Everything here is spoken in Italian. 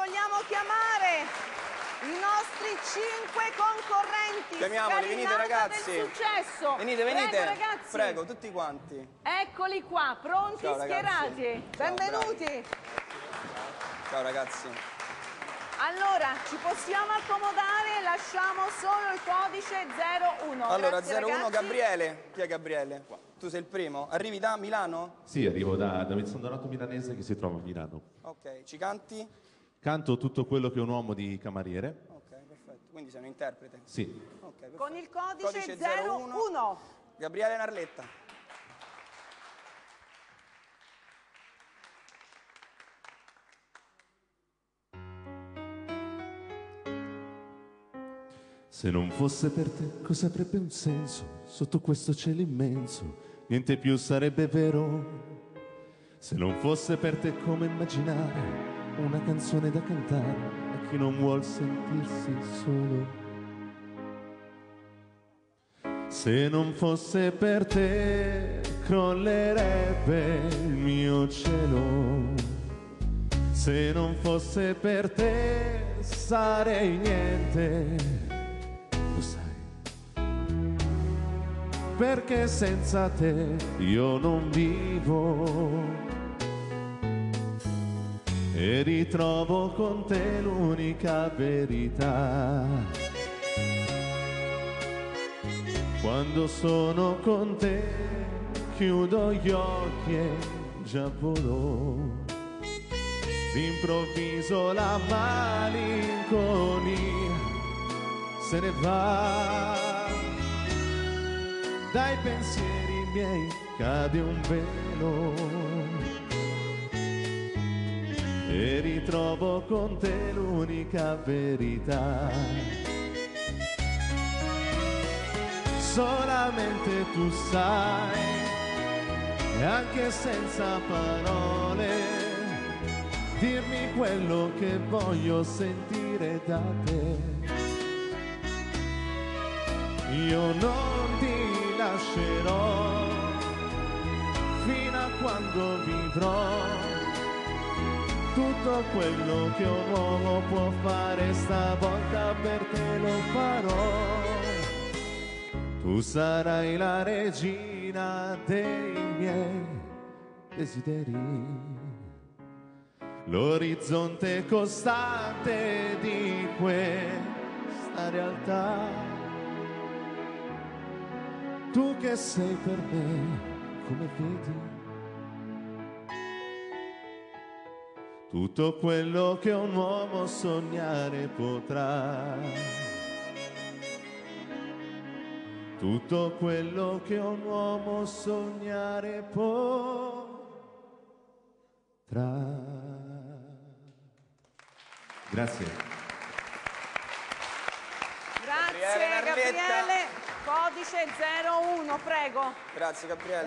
vogliamo chiamare i nostri cinque concorrenti. Chiamiamoli, venite ragazzi. Del successo. Venite, venite. Prego, ragazzi. Prego, tutti quanti. Eccoli qua, pronti, Ciao, schierati. Ciao, Benvenuti. Ciao ragazzi. Allora, ci possiamo accomodare, lasciamo solo il codice 01. Allora, Grazie, 01 ragazzi. Gabriele. Chi è Gabriele? Tu sei il primo. Arrivi da Milano? Sì, arrivo da, da Donato Milanese che si trova a Milano. Ok, ci canti? Canto tutto quello che è un uomo di camariere. Ok, perfetto. Quindi sei un interprete. Sì. Ok, perfetto. Con il codice, Codice 01. Gabriele Narletta. Se non fosse per te, cosa avrebbe un senso sotto questo cielo immenso? Niente più sarebbe vero. Se non fosse per te, come immaginare una canzone da cantare a chi non vuol sentirsi solo? Se non fosse per te, crollerebbe il mio cielo. Se non fosse per te, sarei niente. Lo sai. Perché senza te io non vivo. E ritrovo con te l'unica verità. Quando sono con te chiudo gli occhi e già volo. D'improvviso la malinconia se ne va. Dai pensieri miei cade un velo. E ritrovo con te l'unica verità. solamente tu sai, e anche senza parole, dirmi quello che voglio sentire da te. Io non ti lascerò fino a quando vivrò. Tutto quello che un uomo può fare stavolta per te lo farò. Tu sarai la regina dei miei desideri, l'orizzonte costante di questa realtà. Tu che sei per me, come vedi, tutto quello che un uomo sognare potrà. tutto quello che un uomo sognare potrà. Grazie. Grazie Gabriele. Codice 01, prego. Grazie Gabriele.